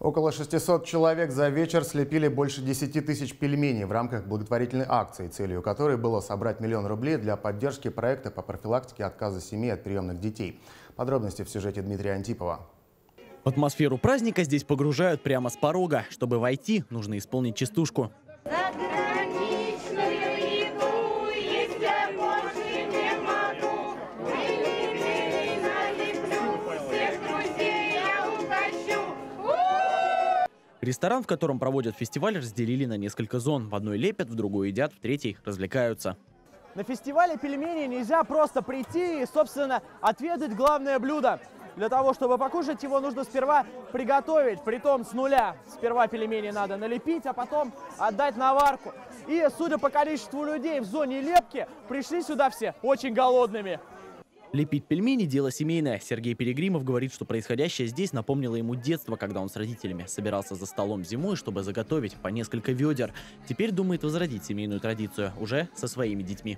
Около 600 человек за вечер слепили больше 10 тысяч пельменей в рамках благотворительной акции, целью которой было собрать миллион рублей для поддержки проекта по профилактике отказа семей от приемных детей. Подробности в сюжете Дмитрия Антипова. В атмосферу праздника здесь погружают прямо с порога. Чтобы войти, нужно исполнить частушку. Ресторан, в котором проводят фестиваль, разделили на несколько зон. В одной лепят, в другой едят, в третьей развлекаются. На фестивале пельменей нельзя просто прийти и, собственно, отведать главное блюдо. Для того, чтобы покушать его, нужно сперва приготовить, притом с нуля. Сперва пельмени надо налепить, а потом отдать на варку. И, судя по количеству людей в зоне лепки, пришли сюда все очень голодными. Лепить пельмени – дело семейное. Сергей Перегримов говорит, что происходящее здесь напомнило ему детство, когда он с родителями собирался за столом зимой, чтобы заготовить по несколько ведер. Теперь думает возродить семейную традицию уже со своими детьми.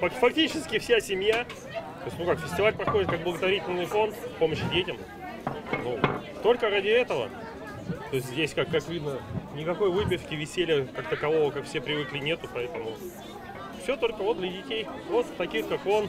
Фак- Фактически вся семья, то есть, ну как, фестиваль проходит как благотворительный фонд помощи детям. Ну, только ради этого. То есть здесь, как, как видно, никакой выпивки, веселья как такового, как все привыкли, нету, поэтому все только вот для детей. Вот таких, как он.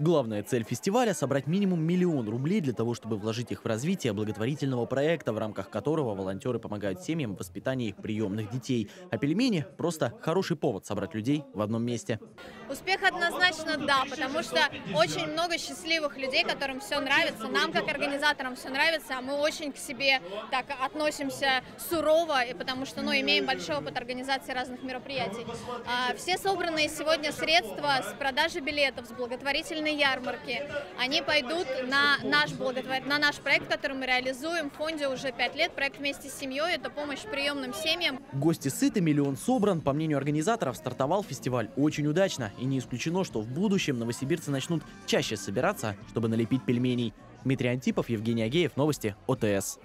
Главная цель фестиваля – собрать минимум миллион рублей для того, чтобы вложить их в развитие благотворительного проекта, в рамках которого волонтеры помогают семьям в воспитании приемных детей. А пельмени – просто хороший повод собрать людей в одном месте. Успех однозначно да, потому что очень много счастливых людей, которым все нравится. Нам, как организаторам, все нравится, а мы очень к себе так относимся сурово, и потому что ну, имеем большой опыт организации разных мероприятий. А, все собранные сегодня средства с продажи билетов, с благотворительной ярмарки, они пойдут на наш, благотвор... на наш проект, который мы реализуем в фонде уже пять лет. Проект «Вместе с семьей» — это помощь приемным семьям. Гости сыты, миллион собран. По мнению организаторов, стартовал фестиваль очень удачно. И не исключено, что в будущем новосибирцы начнут чаще собираться, чтобы налепить пельменей. Дмитрий Антипов, Евгений Агеев, новости ОТС.